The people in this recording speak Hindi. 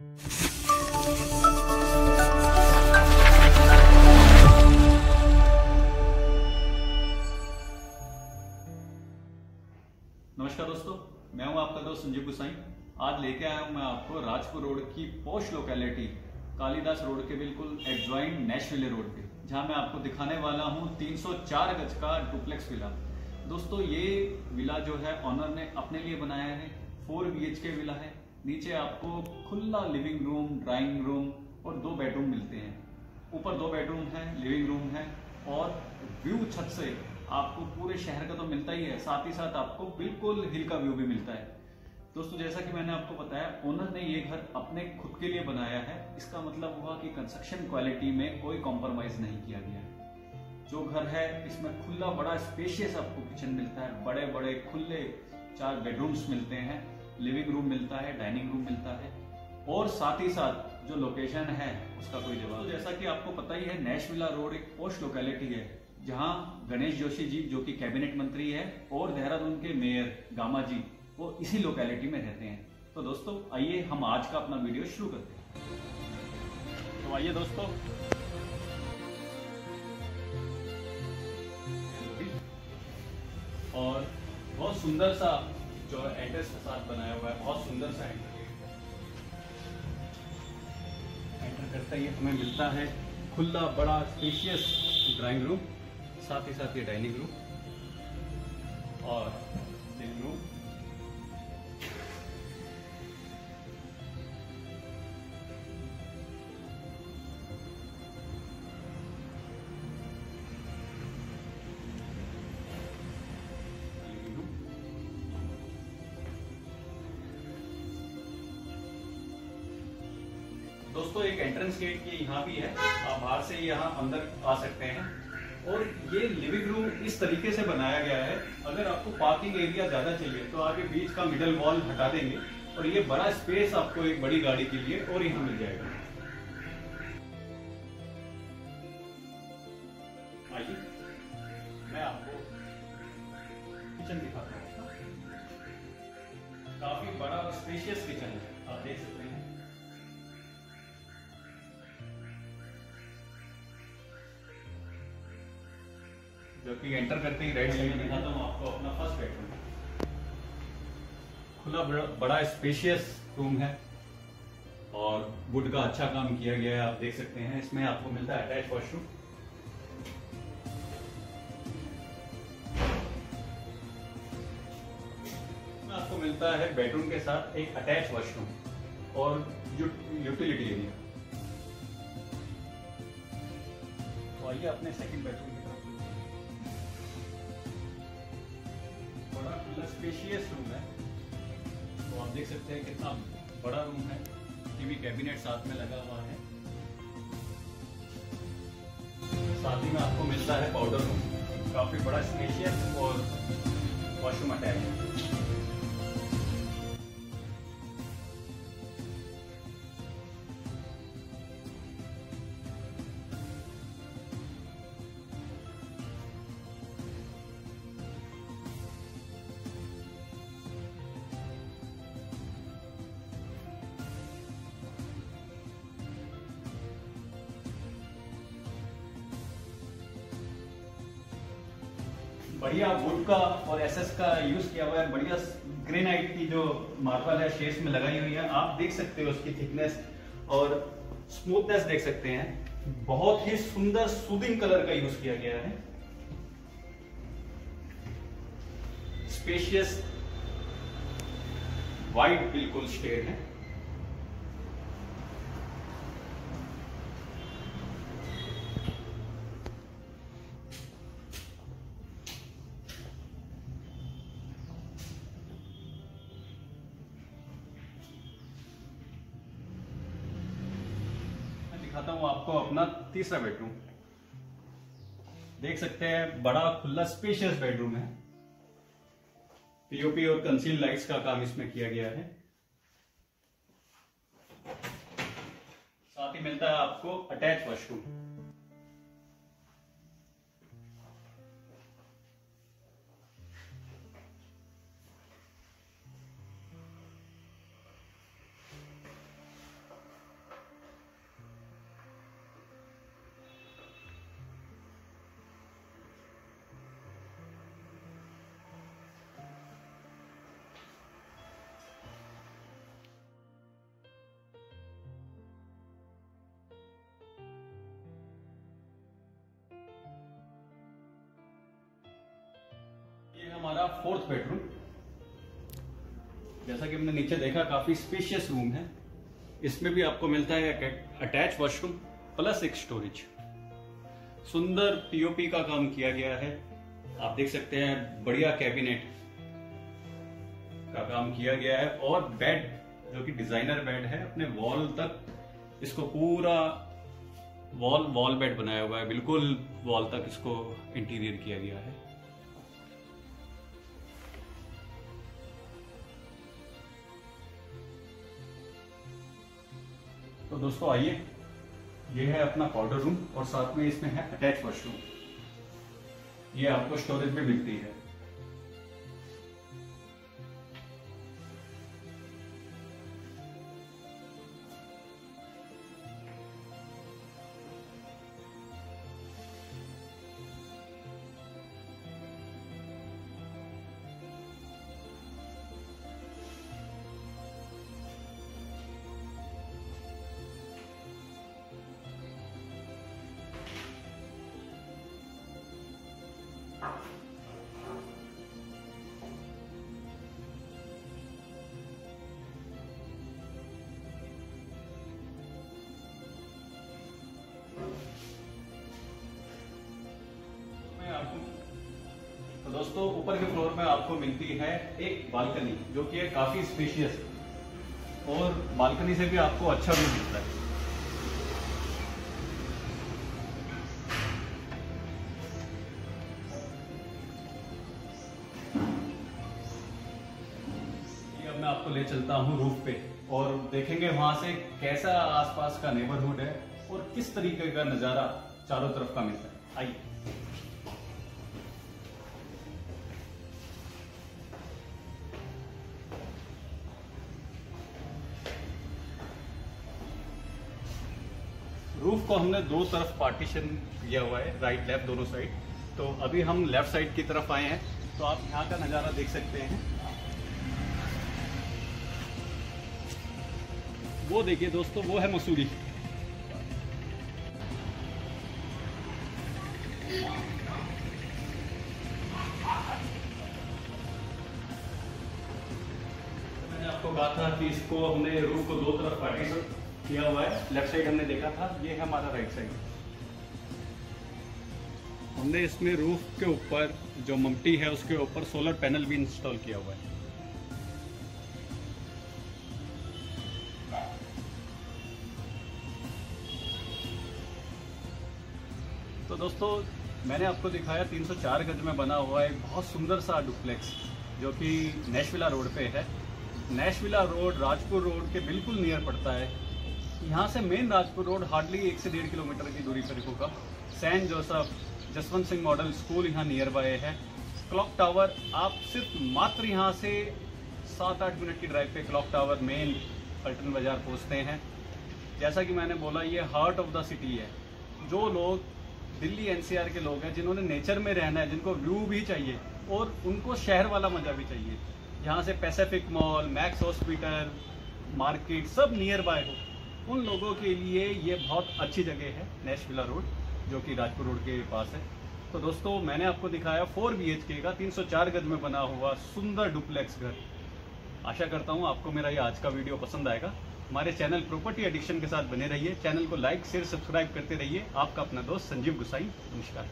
नमस्कार दोस्तों, मैं हूँ आपका दोस्त संजीव गुसाई। आज लेके आया हूँ मैं आपको राजपुर रोड की पोस्ट लोकेलिटी कालीदास रोड के बिल्कुल एडजॉइंट नेशविले रोड पे, जहाँ मैं आपको दिखाने वाला हूँ 304 गज का डुप्लेक्स विला दोस्तों, ये विला जो है ऑनर ने अपने लिए बनाया है फोर बी के विला है। नीचे आपको खुला लिविंग रूम ड्राइंग रूम और दो बेडरूम मिलते हैं। ऊपर दो बेडरूम है लिविंग रूम है और व्यू छत से आपको पूरे शहर का तो मिलता ही है। साथ ही साथ आपको बिल्कुल हिल का व्यू भी मिलता है। दोस्तों, जैसा कि मैंने आपको बताया ओनर ने ये घर अपने खुद के लिए बनाया है। इसका मतलब हुआ कि कंस्ट्रक्शन क्वालिटी में कोई कॉम्प्रोमाइज नहीं किया गया है। जो घर है, इसमें खुला बड़ा स्पेशियस आपको किचन मिलता है। बड़े बड़े खुले चार बेडरूम्स मिलते हैं। लिविंग रूम मिलता है डाइनिंग रूम मिलता है और साथ ही साथ जो लोकेशन है उसका कोई जवाब तो जैसा कि आपको पता ही है नैशविला रोड एक पोस्ट लोकेलिटी है जहाँ गणेश जोशी जी जो कि कैबिनेट मंत्री है और देहरादून के मेयर गामा जी वो इसी लोकेलिटी में रहते हैं। तो दोस्तों आइए हम आज का अपना वीडियो शुरू करते हैं। तो आइए दोस्तों। और बहुत सुंदर सा जो एड्रेस के साथ बनाया हुआ है, बहुत सुंदर सा एंटर एंटर करते ही हमें मिलता है खुला, बड़ा स्पेशियस ड्राइंग रूम साथ ही साथ ये डाइनिंग रूम और दोस्तों, एक एंट्रेंस गेट ये यहाँ भी है। आप बाहर से यहाँ अंदर आ सकते हैं। और ये लिविंग रूम इस तरीके से बनाया गया है। अगर आपको पार्किंग एरिया ज़्यादा चाहिए तो आप ये बीच का मिडल वॉल हटा देंगे। और ये बड़ा स्पेस आपको एक बड़ी गाड़ी के लिए और यहाँ मिल जाएगा। आइए, मैं आपको किचन दिखाता हूँ। काफ़ी बड़ा और स्पेशियस किचन है। आप देख सकते हैं। जो कि एंटर करते ही राइट साइड में दिखाता हूँ आपको अपना फ़र्स्ट बेडरूम खुला बड़ा, बड़ा स्पेशियस रूम है और वुड का अच्छा काम किया गया है आप देख सकते हैं। इसमें आपको मिलता है अटैच वॉशरूम आपको मिलता है बेडरूम के साथ एक अटैच वॉशरूम और यूटिलिटी एरिया तो आइए अपने सेकंड बेडरूम स्पेशियस रूम है। तो आप देख सकते हैं कितना बड़ा रूम है। टीवी कैबिनेट साथ में लगा हुआ है। साथ ही में आपको मिलता है पाउडर रूम काफ़ी बड़ा स्पेशियस और वॉशरूम अटैच है बढ़िया वुड का और एसएस का यूज़ किया हुआ है, बढ़िया ग्रेनाइट की जो मार्बल है शेष में लगाई हुई है। आप देख सकते हो उसकी थिकनेस और स्मूथनेस देख सकते हैं। बहुत ही सुंदर सुदिंग कलर का यूज़ किया गया है। स्पेशियस वाइट बिल्कुल शेड है। दिखाता हूँ आपको अपना तीसरा बेडरूम देख सकते हैं, बड़ा खुला स्पेशियस बेडरूम है। पीओपी और कंसील लाइट्स का काम इसमें किया गया है। साथ ही मिलता है आपको अटैच वॉशरूम फोर्थ बेडरूम। जैसा कि हमने नीचे देखा, काफ़ी स्पेशियस रूम है। इसमें भी आपको मिलता है अटैच वॉशरूम प्लस एक स्टोरेज सुंदर पीओपी का काम किया गया है। आप देख सकते हैं, बढ़िया कैबिनेट का काम किया गया है। और बेड जो कि डिज़ाइनर बेड है, अपने वॉल तक इसको पूरा वॉल वॉल बेड बनाया हुआ है। बिल्कुल वॉल तक इसको इंटीरियर किया गया है। तो दोस्तों आइए। ये है अपना पाउडर रूम और साथ में इसमें है अटैच वॉशरूम ये आपको स्टोरेज में मिलती है। तो दोस्तों, ऊपर के फ्लोर में आपको मिलती है एक बालकनी, जो कि है काफ़ी स्पेशियस और बालकनी से भी आपको अच्छा व्यू मिलता है। चलता हूँ रूफ पे और देखेंगे वहाँ से कैसा आसपास का नेबरहुड है और किस तरीके का नज़ारा चारों तरफ़ का मिलता है। आइए। रूफ को हमने दो तरफ़ पार्टीशन किया हुआ है राइट लेफ़्ट दोनों साइड तो अभी हम लेफ़्ट साइड की तरफ़ आए हैं। तो आप यहाँ का नज़ारा देख सकते हैं। वो देखिए दोस्तों वो है मसूरी। मैंने आपको कहा था कि इसको हमने रूफ को दो तरफ़ पार्टीशन किया हुआ है। लेफ़्ट साइड हमने देखा था ये है हमारा राइट साइड हमने इसमें रूफ के ऊपर जो ममटी है उसके ऊपर सोलर पैनल भी इंस्टॉल किया हुआ है। दोस्तों, मैंने आपको दिखाया 304 गज में बना हुआ एक बहुत सुंदर सा डुप्लेक्स जो कि नेशविला रोड पे है। नेशविला रोड राजपुर रोड के बिल्कुल नियर पड़ता है। यहाँ से मेन राजपुर रोड हार्डली एक से डेढ़ किलोमीटर की दूरी पर होगा। San Joseph, Jaswant Singh model school यहाँ नियर बाय है। क्लॉक टावर आप सिर्फ़ मात्र यहाँ से सात आठ मिनट की ड्राइव पे क्लॉक टावर मेन पल्टन बाज़ार पहुँचते हैं। जैसा कि मैंने बोला, ये हार्ट ऑफ़ द सिटी है। जो लोग दिल्ली एनसीआर के लोग हैं, जिन्होंने नेचर में रहना है, जिनको व्यू भी चाहिए, और उनको शहर वाला मज़ा भी चाहिए। यहाँ से Pacific mall Max hospital market सब नियर बाय हो। उन लोगों के लिए ये बहुत अच्छी जगह है नेशविला रोड जो कि राजपुर रोड के पास है। तो दोस्तों, मैंने आपको दिखाया फोर बी का 304 गज में बना हुआ सुंदर डुप्लेक्स घर। आशा करता हूँ आपको मेरा ये आज का वीडियो पसंद आएगा। हमारे चैनल प्रॉपर्टी एडिक्शन के साथ बने रहिए। चैनल को लाइक, शेयर, सब्सक्राइब करते रहिए। आपका अपना दोस्त संजीव गुसाई। नमस्कार।